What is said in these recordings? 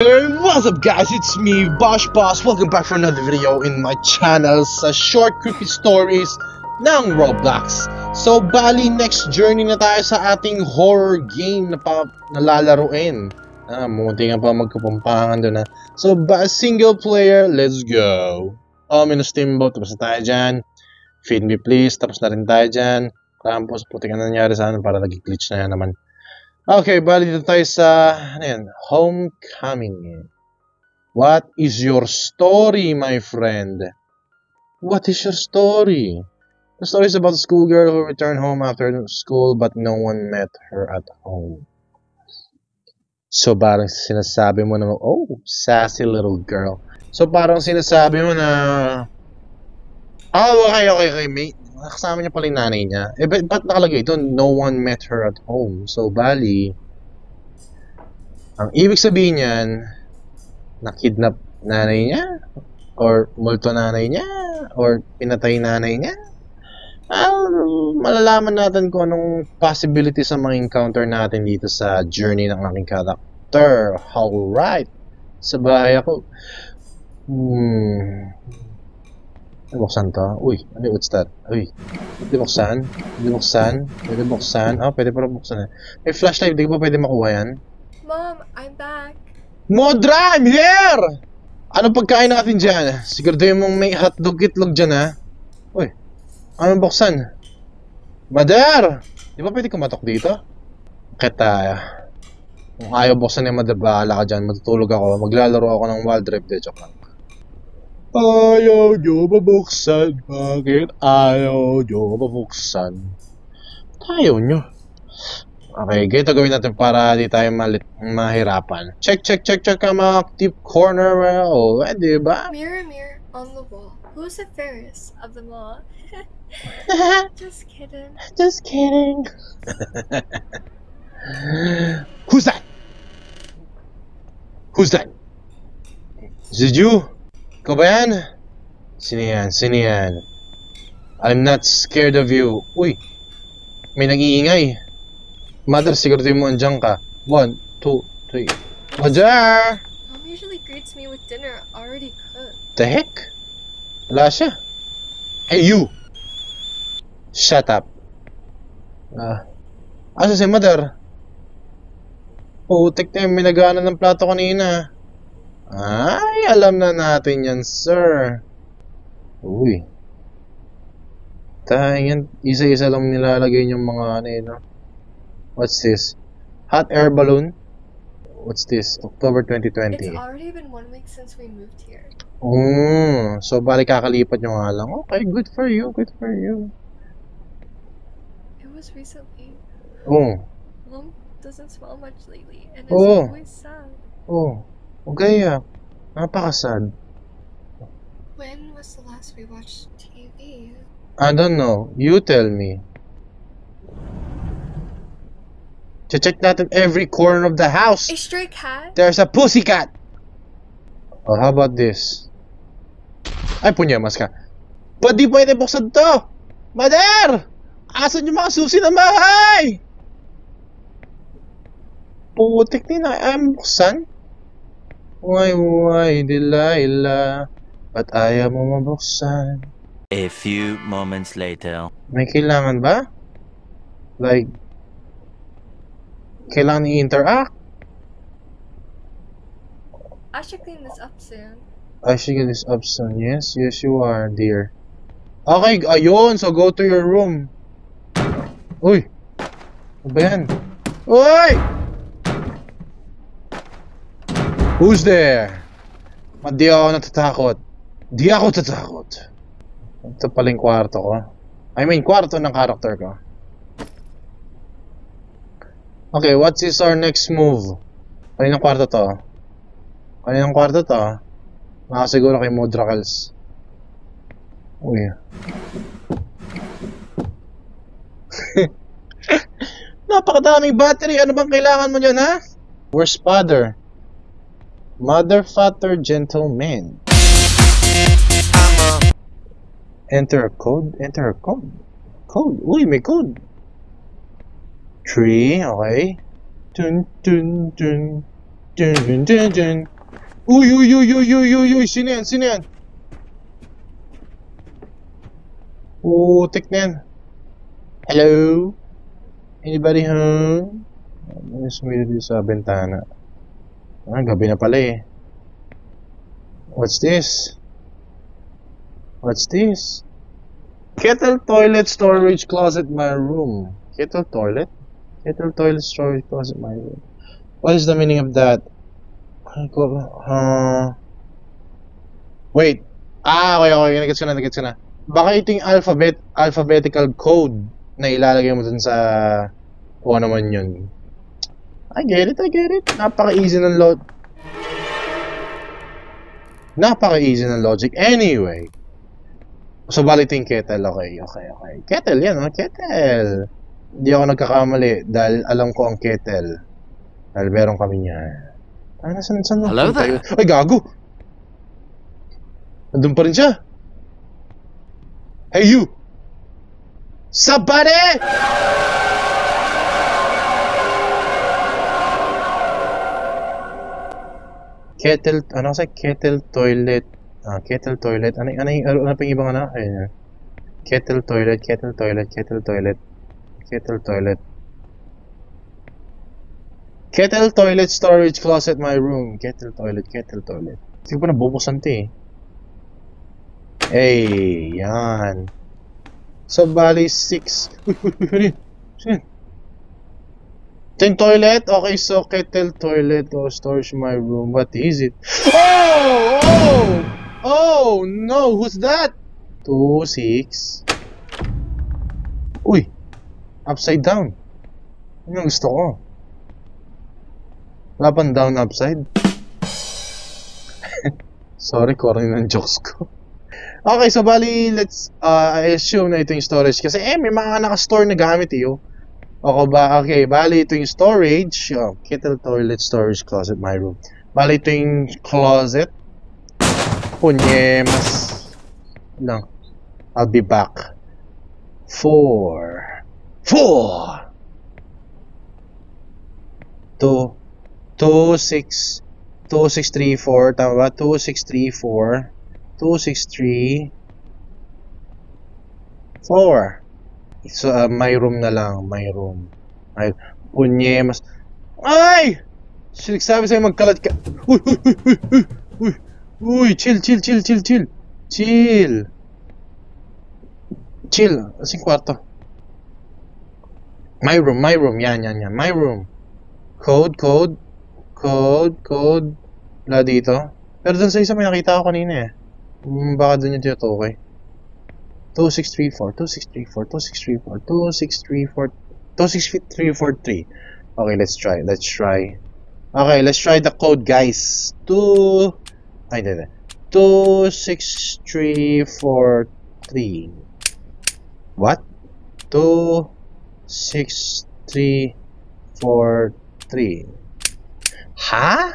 Hey, what's up guys? It's me, Bosh Boss. Welcome back for another video in my channel sa short creepy stories ng Roblox. So, bali, next journey na tayo sa ating horror game na pa nalalaruin. Ah, munti nga pa magkapampangan doon na. So, ba single player, let's go. Oh, minus steamboat, tapos na tayo dyan. Feed me please, tapos na rin tayo dyan. Krampus, puti ka nangyari sa akin para nag-glitch na yan naman. Okay, bali dito tayo sa, ano yan, homecoming. What is your story, my friend? What is your story? The story is about a schoolgirl who returned home after school but no one met her at home. So parang sinasabi mo na, oh, sassy little girl. So parang sinasabi mo na, oh, okay, okay, okay, mate. Kasama niya pala yung nanay niya. Eh, ba't, ba't nakalagay ito? No one met her at home. So, bali, ang ibig sabihin niyan, nakidnap nanay niya? Or multo nanay niya? Or pinatay nanay niya? Ah, malalaman natin kung anong possibility sa mga encounter natin dito sa journey ng aking character. Alright. Sa bahay ako. Hmm. Buksan to. Uy, ano what's that? Uy, pwede buksan? Pwede buksan? Pwede buksan? Ah, oh, pwede pala buksan. Eh. May flashlight, di ba pwede makuha yan? Mom, I'm back. Modra, I'm here! Ano pagkain natin dyan? Siguraduhin mong may hotdog itlog dyan, ha? Uy, ano buksan? Mother! Di ba pwede kumatok dito? Tayo? Kung ayaw buksan Mother, bahala ka dyan. Matutulog ako. Maglalaro ako ng wild drive. De, joke lang. Ayaw nyo mabuksan. Bakit ayaw nyo mabuksan? Ayaw nyo. Okay, ganito gawin natin para di tayo malit mahirapan. Check, check, check, check ang mga deep corner. Oh, eh, di ba? Mirror, mirror on the wall. Who's the fairest of them all? Just kidding. Just kidding. Who's that? Who's that? Is it you? Ikaw ba yan? Sino yan? Sino yan? I'm not scared of you. Uy, may nag-iingay. Mother, siguro mo andyan ka. One, two, three. Mother! Mom usually greets me with dinner already cooked. The heck? Wala siya. Hey, you! Shut up. Ah. asa si Mother? Putik na yung minagana ng plato kanina. Ay, alam na natin yan, sir. Uy. Tayo yan, isa-isa lang nilalagay yung mga ano yun, no? What's this? Hot air balloon? What's this? October It's 2020. already been one week since we moved here. Oh, so bali kakalipat nyo nga lang. Okay, good for you, good for you. It was recently. Oh, Mom doesn't smile much lately, and is Oh. always sad. oh. Okay, ah. Napakasad. When was the last we watched TV? I don't know. You tell me. Check natin every corner of the house. A stray cat? There's a pussycat. Oh, how about this? Ay, punyamas ka. Di pwede buksan to? Mother! Asan yung mga susi ng bahay? Putik na ay buksan. Why, why, Delilah? Ba't ayaw mo mabuksan? A few moments later. May kailangan ba? Like, kailangan i-interact? I should clean this up soon. I should get this up soon. Yes, yes you are, dear. Okay, ayun. So, go to your room. Uy! Ano ba yan? Uy! Who's there? Ma, di ako natatakot. Di ako tatakot. Ito pala yung kwarto ko. I mean, kwarto ng character ko. Okay, what is our next move? Kaninang kwarto to? Kaninang kwarto to? Nakasiguro kay Modrakals. Uy. Napakadaming battery. Ano bang kailangan mo dyan, ha? Where's father? Mother, father, gentleman. Enter a code. Enter a code. Code. Uy, may code. Three, okay. Dun, dun, dun. Dun, dun, dun, dun. Uy, uy, uy, uy, uy, uy, uy, sino yan? Sino yan? Oh, Putik na yan. Hello? Anybody home? Ano sumili dito sa bentana? Ah, gabi na pala eh. What's this? What's this? Kettle toilet storage closet my room. Kettle toilet? Kettle toilet storage closet my room. What is the meaning of that? Uh, wait. Ah, okay, okay. Nagets ko na, nagets ko na. Baka ito yung alphabet, alphabetical code na ilalagay mo dun sa kung ano man yun. I get it, I get it. Napaka-easy ng load. Napaka-easy ng logic. Anyway. So, bali ito yung kettle. Okay, okay, okay. Kettle yan, oh. Kettle. Hindi ako nagkakamali dahil alam ko ang kettle. Dahil meron kami niya. Ah, nasan, nasan? Hello there. Ay, gago! Nandun pa rin siya. Hey, you! Somebody! Kettle, ano kasi? Kettle toilet. Ah, kettle toilet. Ano, ano, ano, ano pa ibang ano? Ayun yun. Kettle toilet, kettle toilet, kettle toilet. Kettle toilet. Kettle toilet storage closet my room. Kettle toilet, kettle toilet. Ko pa nabubuksan ito eh. Hey, yan. So, bali 6. Uy, uy, uy, yun? Ito yung toilet? Okay, so kettle toilet or storage my room. What is it? Oh! Oh! Oh! No! Who's that? 2, 6. Uy! Upside down. Ang gusto ko. Wala pang down upside. Sorry, corny ng jokes ko. Okay, so bali, let's, uh, I assume na ito yung storage. Kasi eh, may mga naka-store na gamit eh. oh. O ba, okay, bali ito yung storage. Oh, kettle toilet storage closet, my room. Bali ito yung closet. Punyemas. Lang. I'll be back. Four. Four! Two. Two, six. Two, six, three, four. Tama ba? Two, six, three, four. Two, six, three. Four. So, uh, my room na lang. My room. Ay, punyemas. Ay! Sinagsabi sa'yo magkalat ka. Uy, uy, uy, uy, uy, uy. Uy, chill, chill, chill, chill, chill. Chill. Chill. Asing kwarto. My room, my room. Yan, yan, yan. My room. Code, code. Code, code. Wala dito. Pero dun sa isa may nakita ko kanina eh. Hmm, baka dun yung tinutukoy. 2634, 2634, 2634, 2634, 2634, 3. Okay, let's try. Let's try. Okay, let's try the code, guys. 2... Ay, hindi, hindi. 26343. What? 26343. Ha?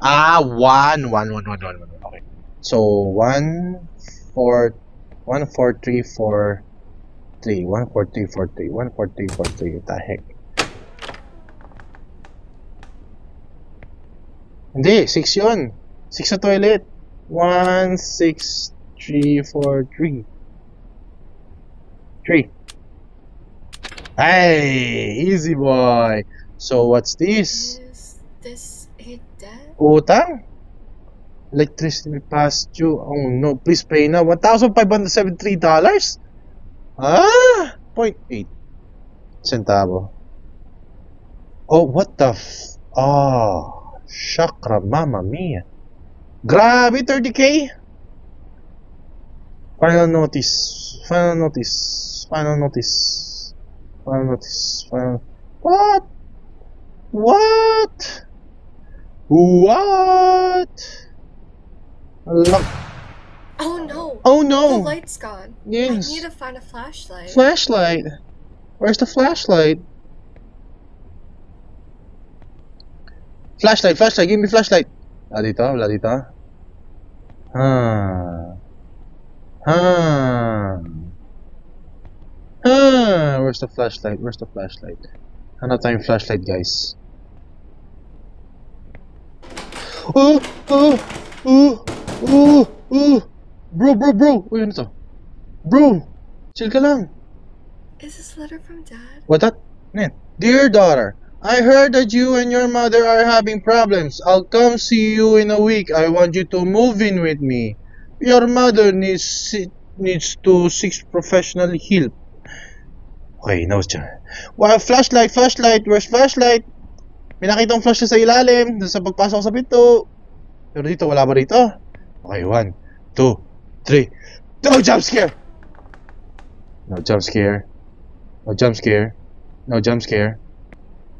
Ah, 1, 1, 1, 1, 1, 1. Okay. So, 1, 4, 1, 4, 3, 4, 3. 1, 4, 3, 4, 3. 1, 4, 3, 4, 3. What the heck? Hindi, 6 yun. 6 sa toilet. 1, 6, 3, 4, 3. 3. Hey, easy boy. So, what's this? Is this a debt? Utang? Electricity past due. Oh no, please pay now. $1,573? Ah! 0.8 centavo. Oh, what the f... Oh, shakra mama mia. Grabe, 30k? Final notice. Final notice. Final notice. Final notice. Final... What? What? What? Oh no! Oh no! The light's gone. Yes. I need to find a flashlight. Flashlight. Where's the flashlight? Flashlight, flashlight, give me flashlight. Wala dito, wala dito. Ah. Ah. Ah. Where's the flashlight? Where's the flashlight? Hanap tayong flashlight, guys. Oh! Oh! Oh! Oh! Oh! Bro, bro, bro! Uy, ano to? Bro! Chill ka lang. Is this letter from Dad? What that? Yan? Dear daughter, I heard that you and your mother are having problems. I'll come see you in a week. I want you to move in with me. Your mother needs needs to seek professional help. Okay, nose dyan. Wow, flashlight, flashlight, where's flashlight? May nakitang flash sa ilalim, dun sa pagpasok sa pinto. Pero dito, wala ba rito? One, two, three. No jump scare! No jump scare. No jump scare. No jump scare.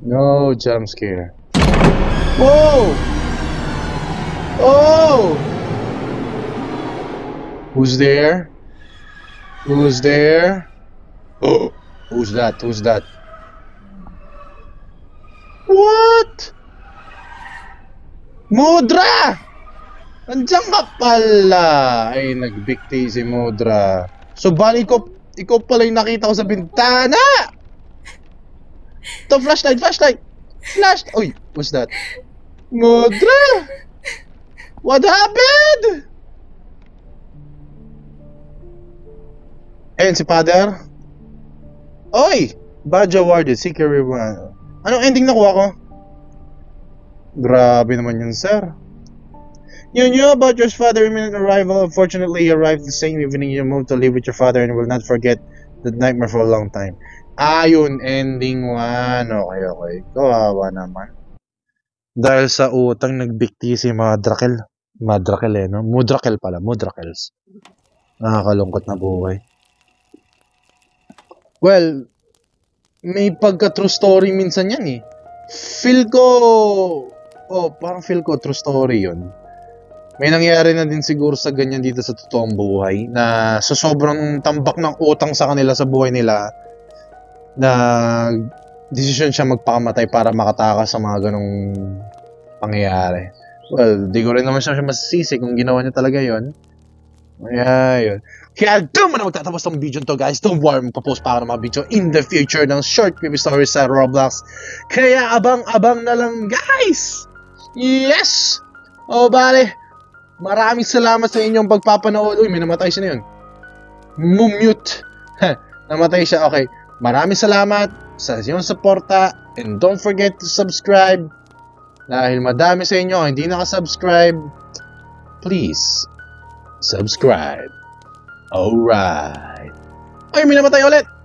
No jump scare. Whoa! Oh! Who's there? Who's there? Oh! Who's that? Who's that? What? Mudra! Nandiyan ka pala! Ay, nagbikti si Mudra. So, bali ko, ikaw pala yung nakita ko sa bintana! To flashlight, flashlight! Flash! Uy, what's that? Mudra! What happened? Ayun, si Father. Oy! Badge awarded, your reward. Anong ending nakuha ko? Grabe naman yun, sir. You knew about your father imminent arrival. Unfortunately, he arrived the same evening you moved to live with your father and will not forget the nightmare for a long time. Ayun, ending 1. Okay, okay. Kawawa naman. Dahil sa utang, nagbikti si Madrakel. Madrakel eh, no? Mudrakel pala. Mudrakels. Nakakalungkot na buhay. Well, may pagka true story minsan yan eh. Feel ko, oh, parang feel ko true story yun. May nangyari na din siguro sa ganyan dito sa totoong buhay na sa sobrang tambak ng utang sa kanila sa buhay nila na decision siya magpakamatay para makatakas sa mga ganong pangyayari. Well, di ko rin naman siya masisisi kung ginawa niya talaga yon. Kaya yun. Kaya doon mo na magtatapos ng video to guys. Don't worry, magpapost pa ako ng mga video in the future ng short creepy stories sa Roblox. Kaya abang-abang na lang guys! Yes! O bale, maraming salamat sa inyong pagpapanood. Uy, may namatay siya na yun. Mumute. namatay siya. Okay. Maraming salamat sa inyong suporta. And don't forget to subscribe. Dahil madami sa inyo hindi nakasubscribe. Please, subscribe. Alright. Ay, may namatay ulit!